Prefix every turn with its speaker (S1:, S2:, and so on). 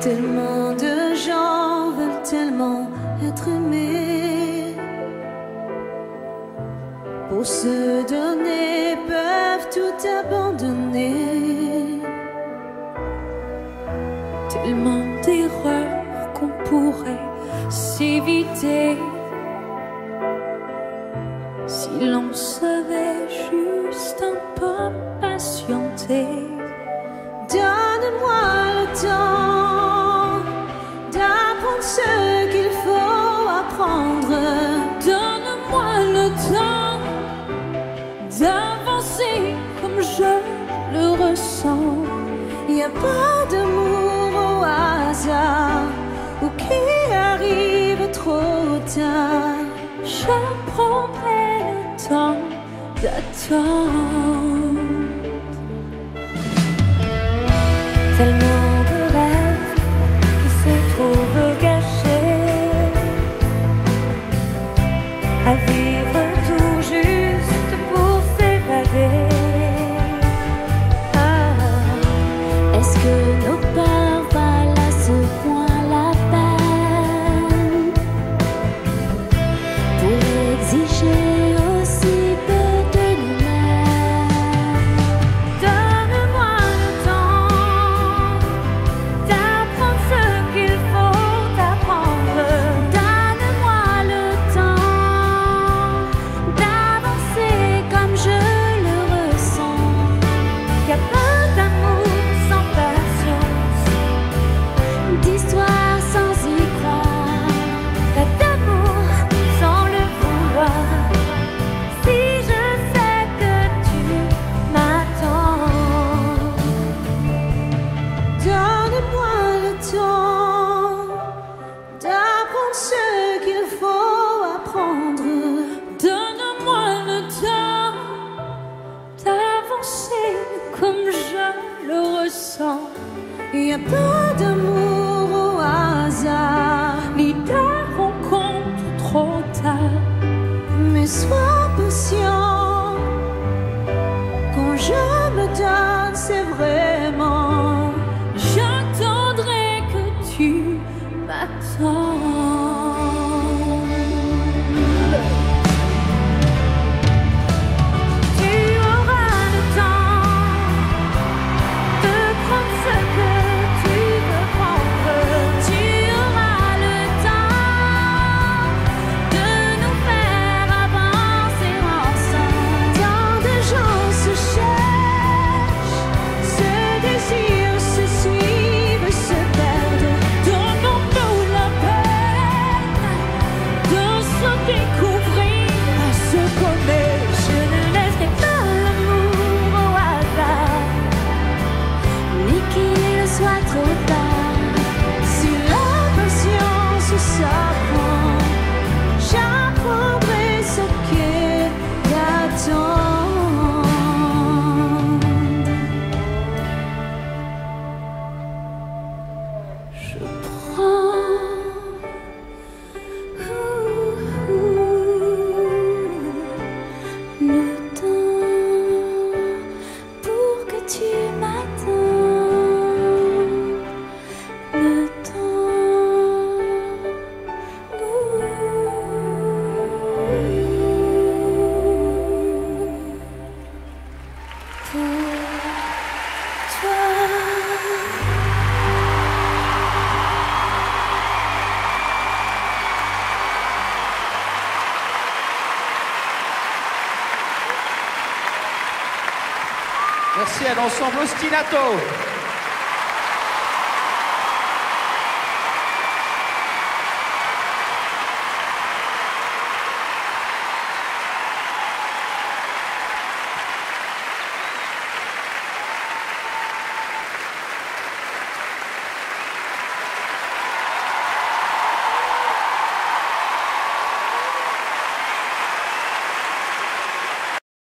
S1: Tellement de gens veulent tellement être aimés. Pour se donner, peuvent tout abandonner.
S2: Tellement d'erreurs qu'on pourrait s'éviter l'on savait juste un peu patienter.
S1: Donne-moi le temps d'apprendre ce qu'il faut apprendre.
S2: Donne-moi le temps d'avancer comme je le ressens.
S1: Y a pas d'amour au hasard ou qui arrive trop tard
S2: d'attente.
S3: Tellement de rêves qui se trouvent cachés à vivre tout juste pour s'évader. Ah, est-ce que minha toda
S4: Merci à l'ensemble Ostinato.